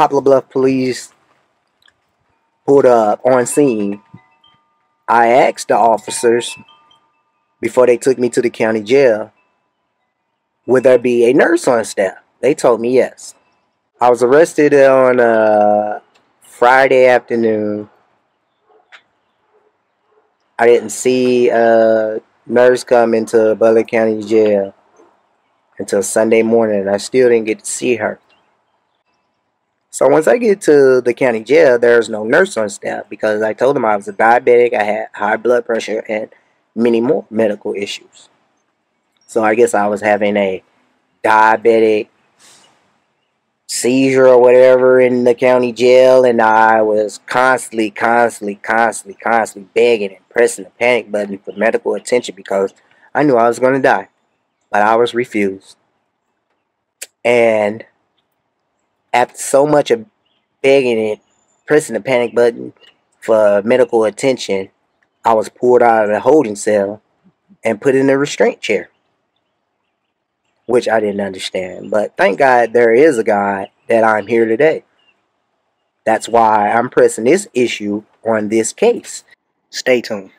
Poplar Bluff police pulled up on scene, I asked the officers before they took me to the county jail, would there be a nurse on staff? They told me yes. I was arrested on a Friday afternoon. I didn't see a nurse come into Butler County Jail until Sunday morning, and I still didn't get to see her. So once I get to the county jail, there's no nurse on staff because I told them I was a diabetic, I had high blood pressure, and many more medical issues. So I guess I was having a diabetic seizure or whatever in the county jail, and I was constantly, constantly, constantly, constantly begging and pressing the panic button for medical attention because I knew I was going to die, but I was refused. And after so much of begging and pressing the panic button for medical attention, I was pulled out of the holding cell and put in a restraint chair, which I didn't understand. But thank God there is a God that I'm here today. That's why I'm pressing this issue on this case. Stay tuned.